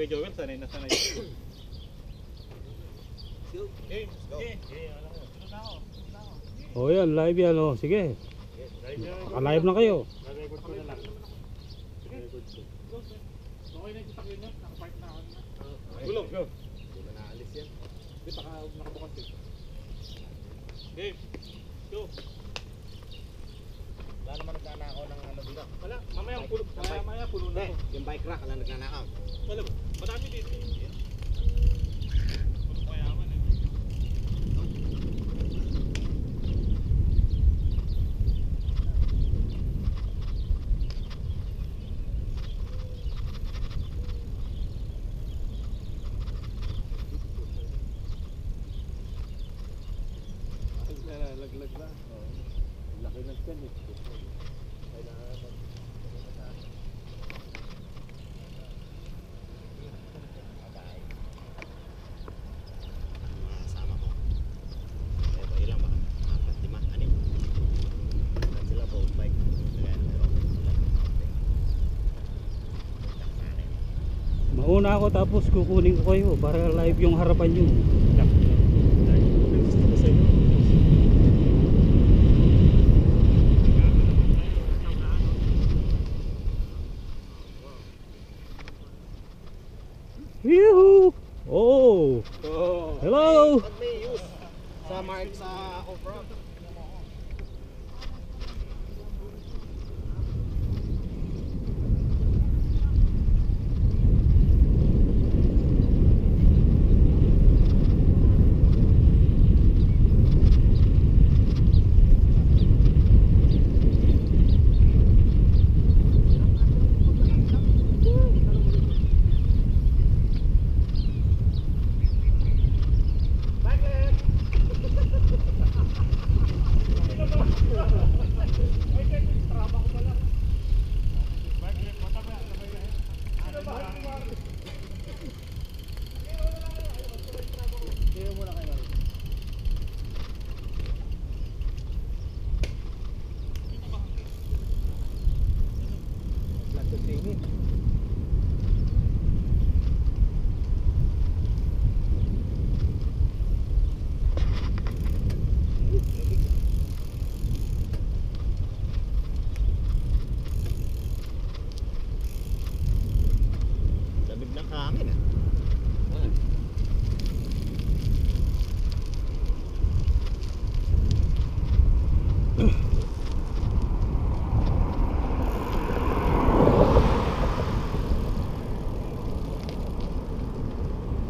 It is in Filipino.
Kuya Joel, sanay na sanay. Go. Eh, Let's go. eh, eh, alam mo. Sunod na ako. O yan, live yan o. Sige. Naka-live na kayo. Record ko na lang. Go, sir. Okay na yung sasakyan niyo? Nakapark na ako na. Gulong, go. Hindi na naalis yan. Hindi, baka nakabukas eh. Game. Go. Wala naman nagnanakaw ng ano dito. Wala, mamaya pulo, mamaya, mamaya pulo na Hindi, yung bike rack, wala nagnanakaw. Wala, madami dito. Laglag na. Laki ng tiyan eh. Mauna ako tapos kukunin ko kayo para live yung harapan nyo. Yuhu! Oh! Hello! Pag may use sa mark sa off-road. Lamig ng hangin ah.